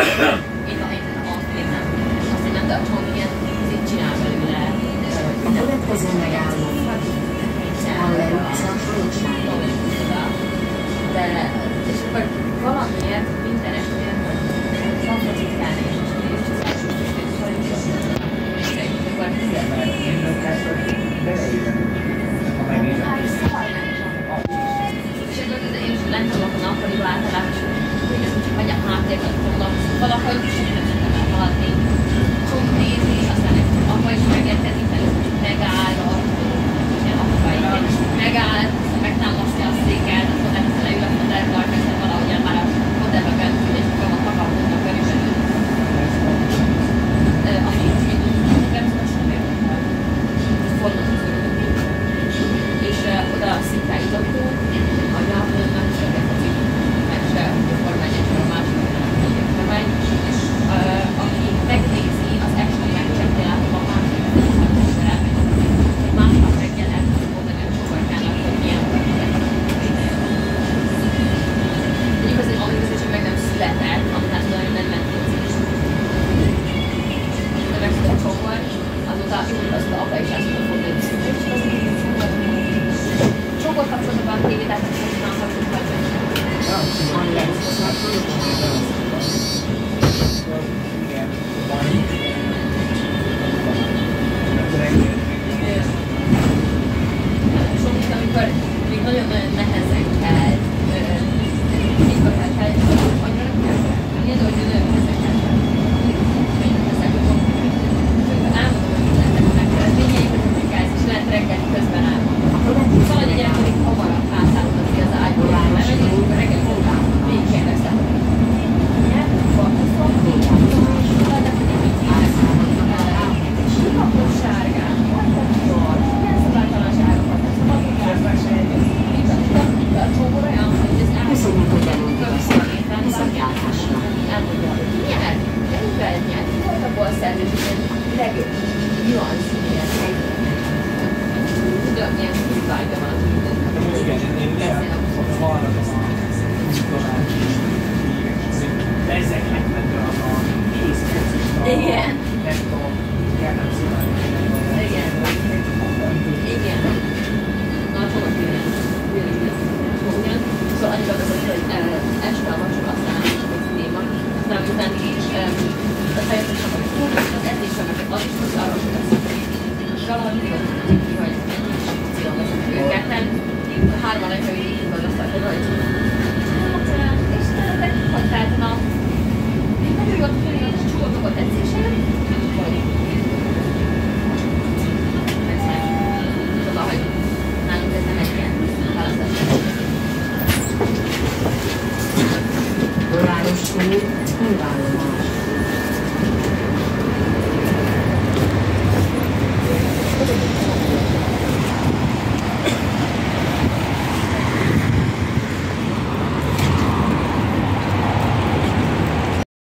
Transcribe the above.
Én a én azt én nem. Azt én nem, de a csomó ilyen így csinál belőle. A következő megálló Haller utca. De, és akkor valamiért minden este fantatikálni és és akkor én is lenyomok a nappaliba általában, és hogy ez csak hagyjam háttérbe, tudom, valahogy nem tudtam elhaladni. müssen auch welche erstmal von den Schokokapseln waren, die jeder hat sich nachher Ja, Schon nicht damit, weil wir können ja és egy legnüansz ilyen. Tudom, milyen vibe van az mindennek. Igen, én Beszélek. ezeknek mentő az a kész Igen. nem tudom, jellemzően. Igen. Igen. Na, fogok ilyen. Ugyan. Szóval annyira beszélt, hogy eh, este a vacsora, aztán egy téma. Aztán utána is a fejlesztés, hogy fú, az edzésem, meg az is, hogy arról sem beszélni. Azt mondjuk ki, hogy vezet őket, nem hárman egy, hogy így van, aztán, hogy hát, eh, és nektek hogy telt a nap? Nagyon jó, hogy jó, csúltok a edzésen, vagy Szóval, hogy nálunk ez nem egy ilyen választás. Város út, főállomás.